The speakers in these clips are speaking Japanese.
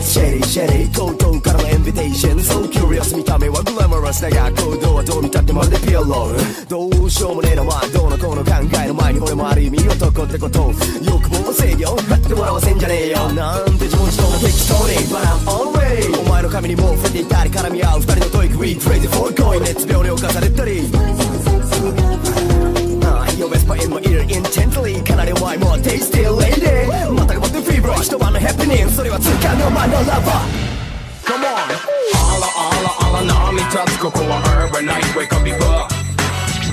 シェリーシェリー口頭からのインビテーション。So curious 見た目はグラマラスだが行動はどう見たってまるでピアローどうしようもねえなまあどうのこうの考えの前に俺もある意味男ってこと。欲望制御張って笑わせんじゃねえよ。なんて自問自答も適当に。But I'm always お前の髪にもう触れていたり絡み合う二人のトイック We crazy for going 熱病に侵されたり。Your best in my ear intently かなりワイも tasty かの間のラバー Come on あらあらあら波立つここは Urban Night Wake up people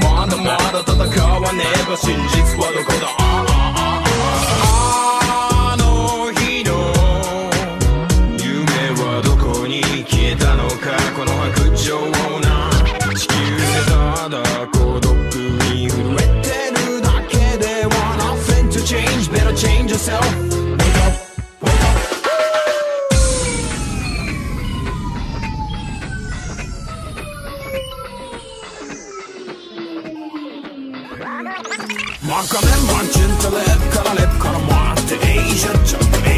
まだまだ戦わねば真実はどこだあああああの日の夢はどこ Mark on them munching till they've lip, got a mark to Asia, me.